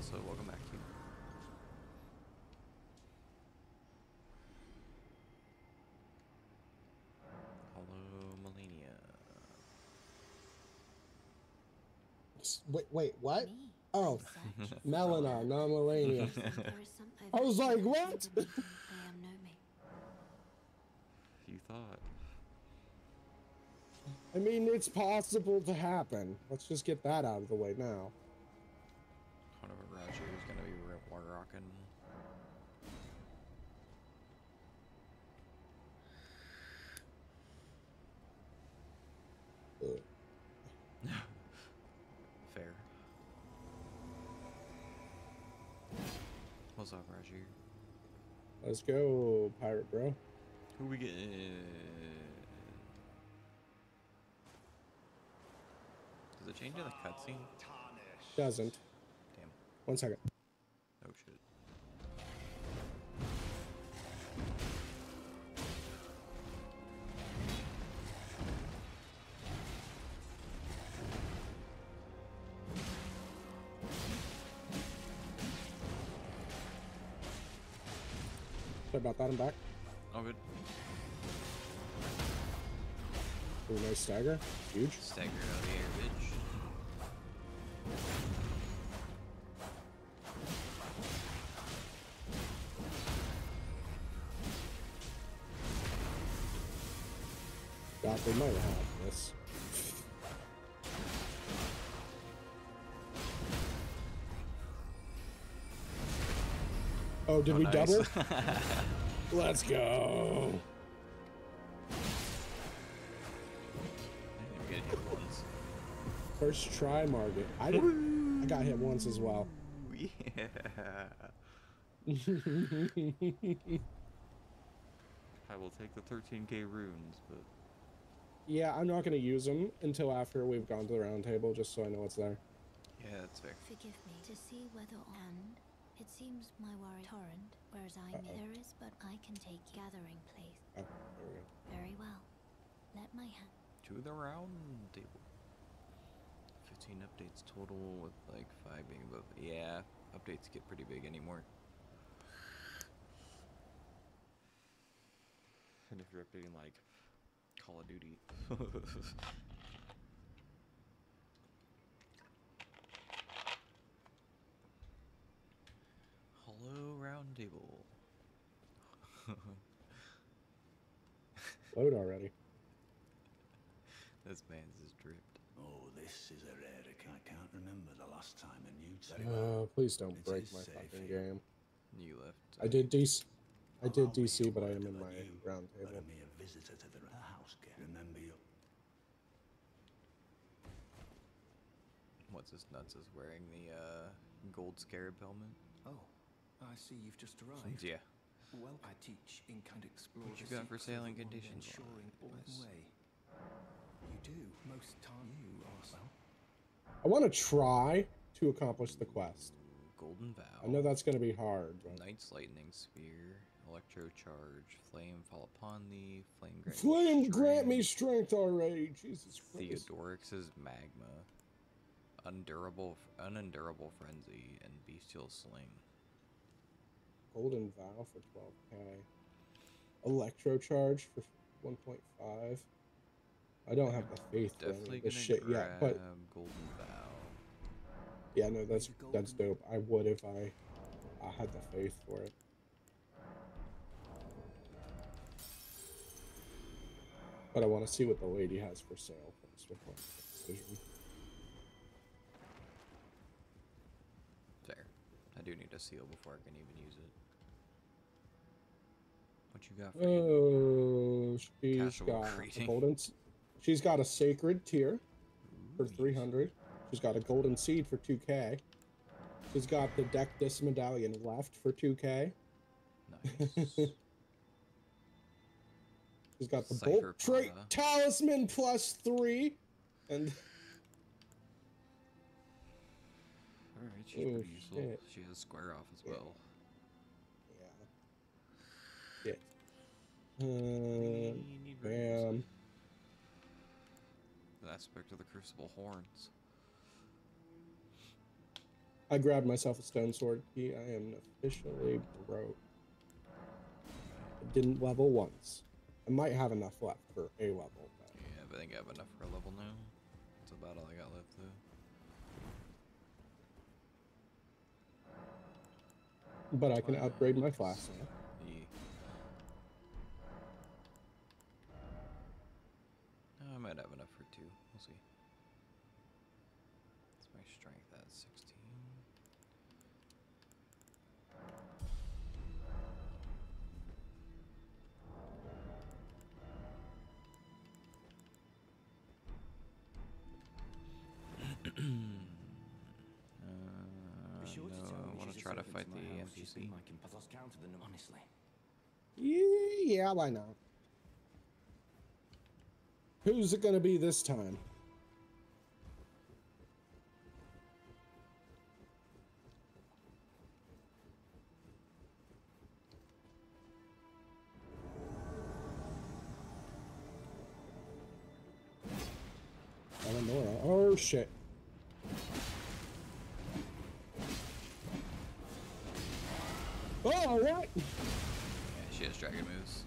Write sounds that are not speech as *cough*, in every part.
Also, welcome back, to you. Hello, Melania. Wait, wait, what? Me? Oh, Research. *laughs* Melina, not Melania. There is some *laughs* I was like, what? with am know. *laughs* You thought. I mean, it's possible to happen. Let's just get that out of the way now. Whenever Roger is gonna be ro- rocking. Ugh. *laughs* Fair. What's up, Roger? Let's go, pirate bro. Who we get? Does it change in the cutscene? Doesn't. One second. Oh shit. Sorry about that. I'm back. Oh good. Ooh, nice stagger. Huge. Stagger out of the air, bitch. God, they might have this. Oh, did Oh, we nice. double? *laughs* Let's go. I didn't even get hit once. First try, Margit. I. I got hit once as well. Yeah. *laughs* I will take the 13k runes, but yeah, I'm not gonna use them until after we've gone to the round table, just so I know what's there. yeah, that's fair. Forgive me to see whether and it seems my worry torrent, whereas I Uh-oh. there is, but I can take gathering place. Oh, there we go. Very well. Let my hand. To the round table. 15 updates total with like 5 being above. Yeah, updates get pretty big anymore. And if you're updating like Call of Duty. *laughs* Hello, round table. Load already. this man's is dripped. Oh, this is a rare. I can't remember the last time a new very Uh, please don't It break my fucking here. game. You left. I did DC. I did DC, but I am in my you, round table. a mere visitor to the the house. Get remember you. What's this nuts is wearing the uh, gold scarab helmet? Oh, I see you've just arrived. Yeah. Well, I teach in kind explore What you the got for secrets sale of and the one conditions ensuring all wise? the way. You do. Most time you are well. I want to try to accomplish the quest. Golden Vow. I know that's going to be hard, but Knight's Lightning Spear, Electro Charge, Flame Fall Upon Thee, Flame Grant me Flame grant me Strength, strength already. Jesus Christ. Theodorix's Magma, Undurable, Unendurable Frenzy, and Bestial Sling. Golden Vow for 12k. Electro charge for 1.5. I don't have the faith for any Definitely of this shit yet, but Golden Vow. yeah, no, that's that's dope. I would if I I had the faith for it. But I want to see what the lady has for sale first before I make a decision. Fair. I do need a seal before I can even use it. What you got for me? Oh, she's Casual got a golden. She's got a sacred tear for Ooh, 300. She's got a golden seed for 2k. She's got the deck this medallion left for 2k. Nice. *laughs* She's got the Cypher bolt trait talisman plus three, and Alright, she's Oh, pretty useful. shit. She has square off as Yeah. well. yeah, Yeah. Uh, We need runes. bam. The aspect of the crucible horns. I grabbed myself a stone sword key. I am officially broke. I didn't level once. I might have enough left for a level. But Yeah, but I think I have enough for a level now. That's about all I got left though. But I can upgrade my flask. Oh, I might have enough for two. We'll see. It's my strength at 16. My the house. She's NPC. been making puzzles count to the num- honestly. Yeah, why not? Who's it gonna be this time? Oh shit. Oh, what? Yeah, she has dragon moves.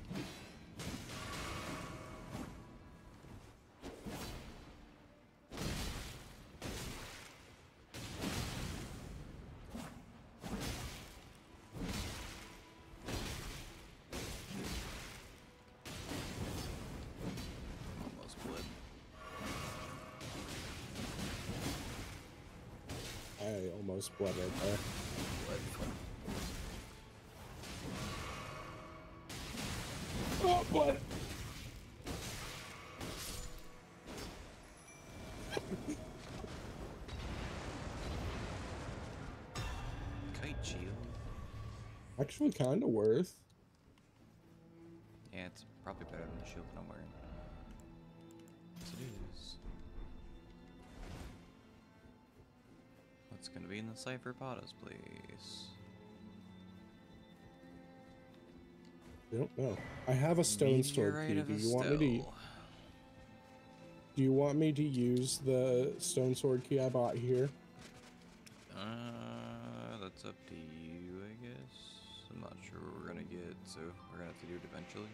I almost bled right there. Oh, blood. Kite shield. Actually, kind of worth. Yeah, it's probably better than the shield that I'm wearing. Yes, it is. What's gonna be in the cipher potas, please? Don't know. I have a stone sword Meteorite key. of Do you want me to? Do you want me to use the stone sword key I bought here? Uh, that's up to you, I guess. I'm not sure what we're gonna get, so we're gonna have to do it eventually.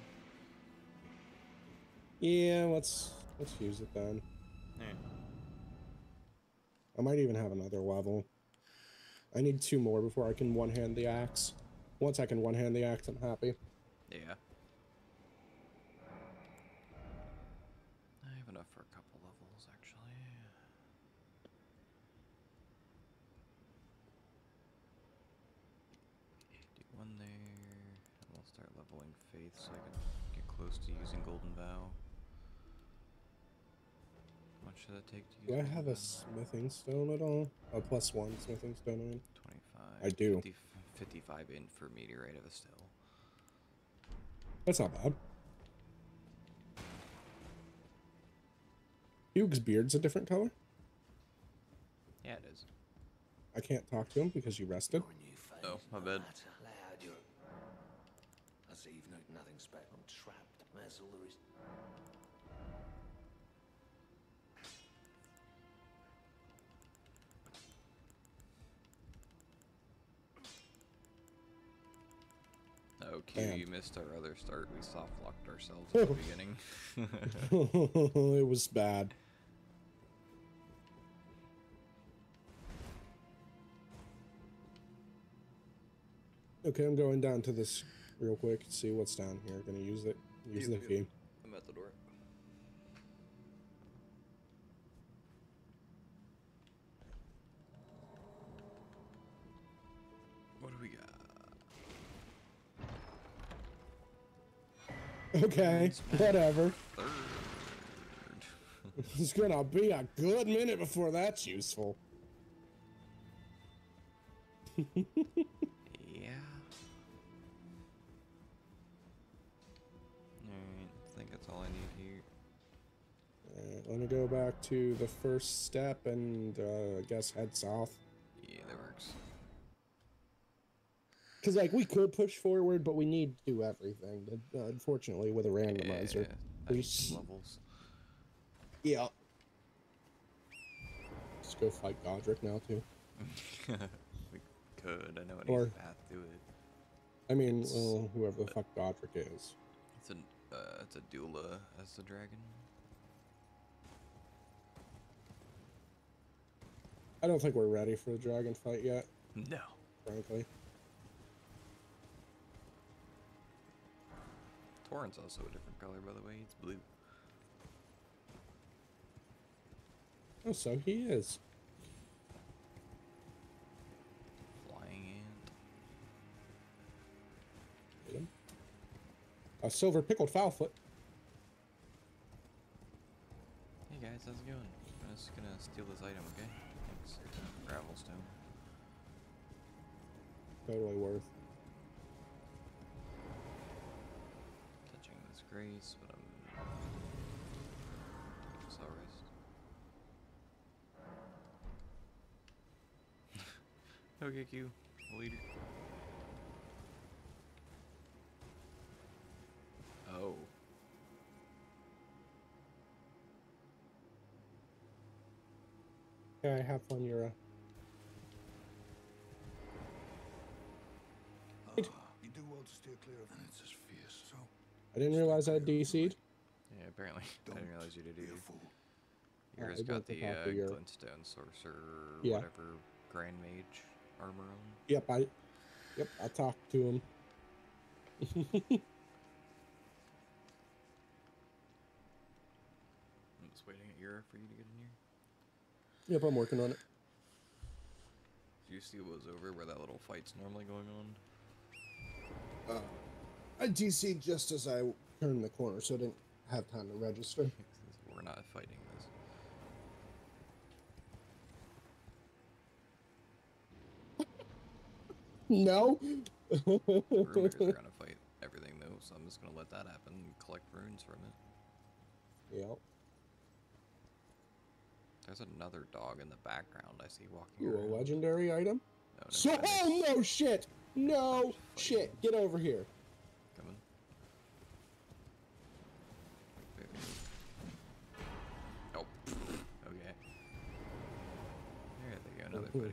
Yeah, let's let's use it then. I might even have another level. I need two more before I can one hand the axe. Once I can one hand the axe, I'm happy. Yeah. I have enough for a couple levels, actually. Do one there, and we'll start leveling Faith so I can get close to using Golden Vow. How much should that take to use Do I have a smithing stone at all? Oh, plus one smithing stone. I mean. 25. I do. 50 55 in for Meteorite of Astel. That's not bad. Hewg's beard's a different color. Yeah, it is. I can't talk to him because you rested. Your new face, Oh, my no bad. matter you're... I see you've nothing special. I'm trapped. That's all there is. Oh, Q, Damn. you missed our other start. We soft locked ourselves at the *laughs* beginning. *laughs* it was bad. Okay, I'm going down to this real quick. See what's down here. Gonna use it. Use the key. I'm at the door. Okay, whatever. It's gonna be a good minute before that's useful. yeah. Alright, I think that's all I need here. Alright, let me go back to the first step and uh, I guess head south. Yeah, that works. Because like we could push forward, but we need to do everything. Uh, unfortunately, with a randomizer. Yeah, need levels. Yeah. Let's go fight Godrick now too. *laughs* we could. I know an Or- path to it. I mean, It's- well, whoever the fuck Godrick is. It's an uh, it's a doula as the dragon. I don't think we're ready for the dragon fight yet, No. frankly. Torrent's also a different color, by the way. It's blue. Oh, so he is. Flying ant. A silver pickled fowl foot. Hey guys, how's it going? I'm just gonna steal this item, okay? Thanks. Gravel stone. Totally worth. Grace, but I'm. Saw rest. *laughs* okay, Q. I'll eat it. Oh. Okay, have fun, Yura. Ah, you do well to steer clear of And it's as fierce. So, I didn't realize I DC'd. Yeah, apparently. I didn't realize you did be either. a. Uh, Yours got don't the think uh, figure- glintstone sorcerer, Yeah. whatever, grand mage armor on. Yep, I. Yep, I talked to him. *laughs* I'm just waiting at Yura for you to get in here. Yep, I'm working on it. Do you see what was over where that little fight's normally going on? Uh, I DC'd just as I turned the corner, so I didn't have time to register. We're not fighting this. *laughs* No. Are gonna *laughs* fight everything though, so I'm just gonna let that happen and collect runes from it. Yep. There's another dog in the background I see walking Ooh, a legendary item. No, So, oh no shit! No shit! Get over here.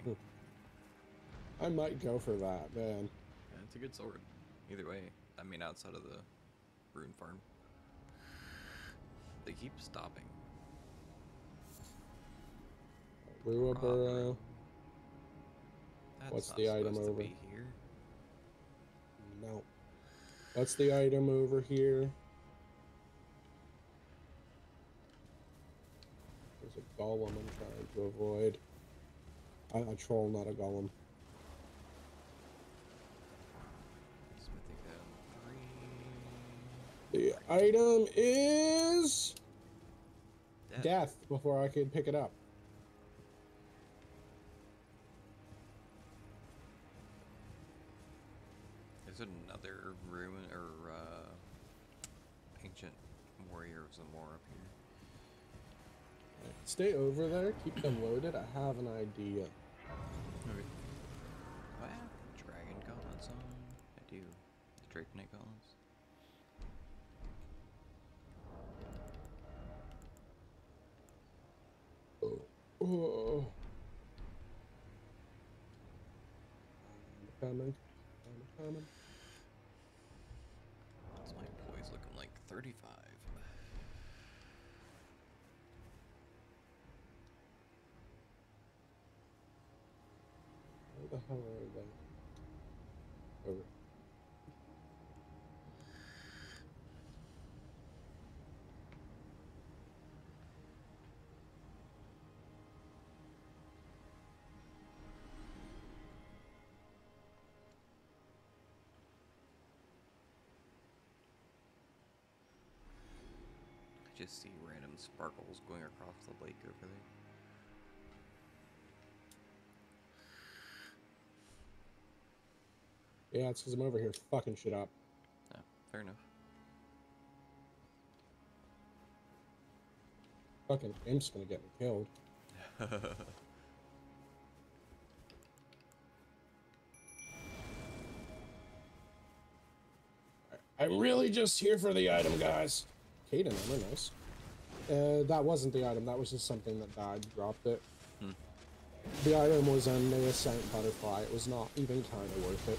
*laughs* I might go for that, man. Yeah, it's a good sword. Either way, I mean, outside of the rune farm, they keep stopping. Rua Rob, What's the item over? be here. No. What's the item over here? There's a golem I'm trying to avoid. I, a troll, not a golem. Smithing down three. The item is Death. death before I could pick it up. There's another ruin or uh, ancient warrior of Zamor up here. Stay over there, keep them loaded. I have an idea. Okay. Do I have dragon gauntlets on? I do. The Draconite gauntlets. Oh. oh. I'm coming. I'm coming. What's my poise looking like? 35. Hell are they? Over. I just see random sparkles going across the lake over there. Yeah, it's because I'm over here fucking shit up. Oh, fair enough. Fucking imp's gonna get me killed. *laughs* I'm really just here for the item, guys. Caden, armor, nice. Uh, that wasn't the item. That was just something that died. Dropped it. Hmm. The item was an ascent butterfly. It was not even kind of worth it.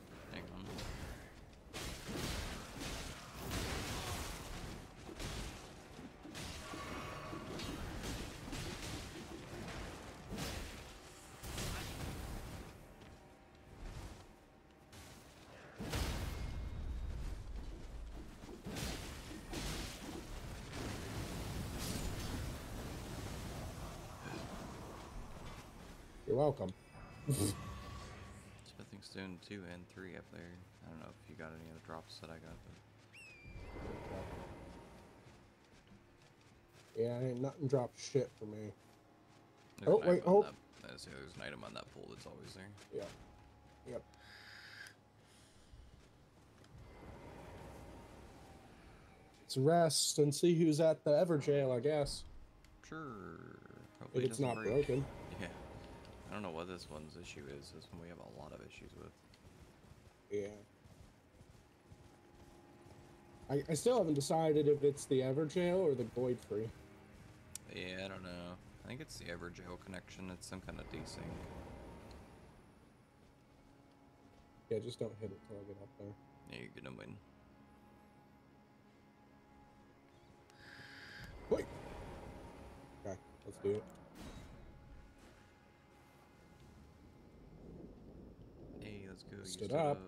Welcome. Smithing stone two and three up there. I don't know if you got any of the drops that I got, but Yeah, ain't nothing dropped shit for me. there's Oh, wait, oh. That, I say, there's an item on that pole that's always there. Yep. Yep. Let's rest and see who's at the Evergaol, I guess. Sure. If Hopefully it it's not break. broken. *laughs* Yeah. I don't know what this one's issue is. This one we have a lot of issues with. Yeah. I, I still haven't decided if it's the Evergaol or the Void Free. Yeah, I don't know. I think it's the Evergaol connection. It's some kind of desync. Yeah, just don't hit it till I get up there. Yeah, you're gonna win. Wait. Okay, let's do it. Hey, let's go. you Stood up.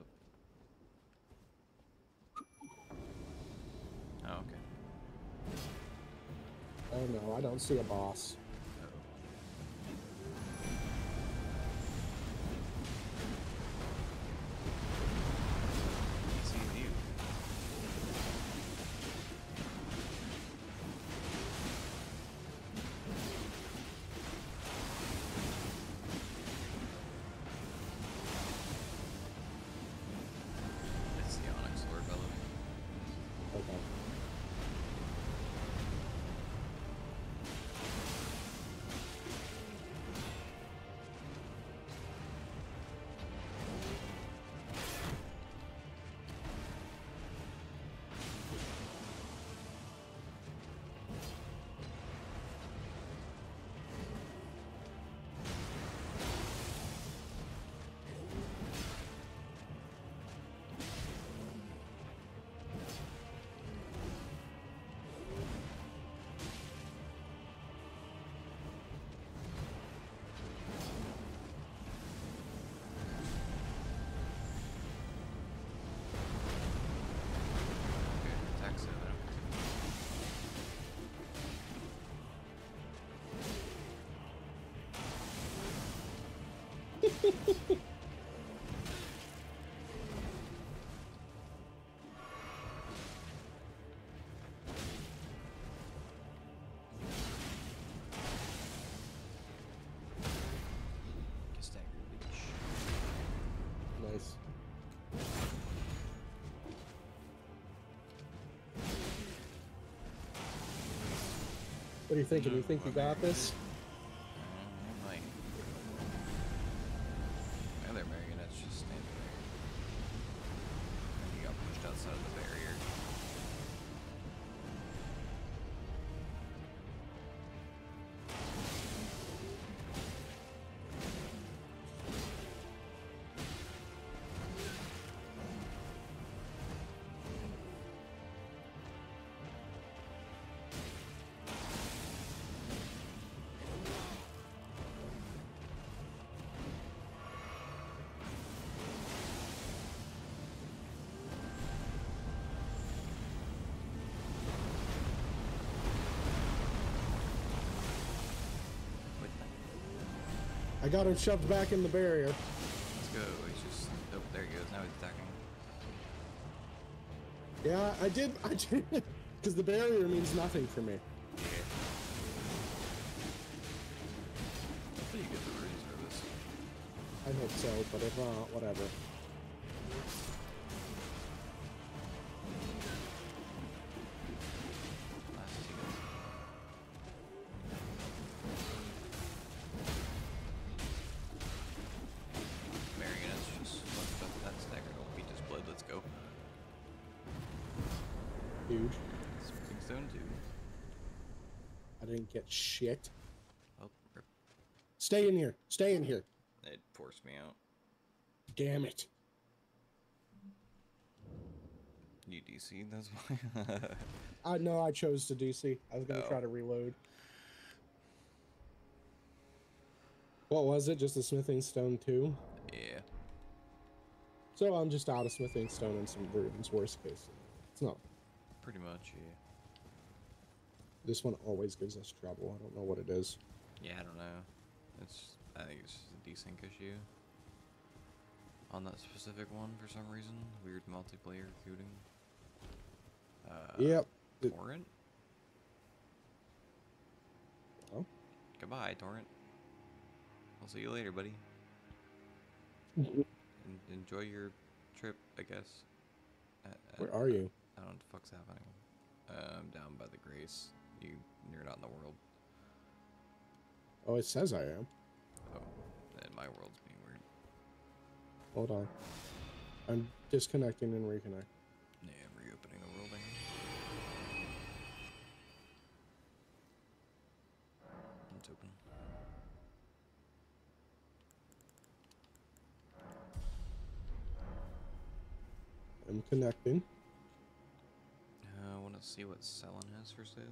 Oh, okay. Oh no, I don't see a boss. What are you thinking? Do you think you got this? I got him shoved back in the barrier. let's go. He's just. Oh, there he goes. Now he's attacking. Yeah, I did. I did. *laughs* Because the barrier means nothing for me. Yeah. Hopefully you get the runes for this. I hope so, but if not, whatever. Stay in here. Stay in here. it forced me out. Damn it. You DC, that's why. *laughs* I know I chose to DC. I was gonna Oh. try to reload. What was it? Just a smithing stone too? yeah. So I'm just out of smithing stone and some runes. Worst case. It's not. Pretty much, yeah. This one always gives us trouble. I don't know what it is. Yeah, I don't know. It's I think it's just a desync issue. On that specific one for some reason. Weird multiplayer coding. Uh yep. Torrent? Oh. Goodbye, Torrent. I'll see you later, buddy. *laughs* En- enjoy your trip, I guess. I, I- Where are you? I don't know what the fuck's happening. Uh, I'm down by the Grace. You, you're not in the world. Oh, it says I am. Oh, then my world's being weird. Hold on. I'm disconnecting and reconnect. Yeah, I'm reopening the world. Guess. It's open. I'm connecting. Uh, I want to see what Sellen has for sale.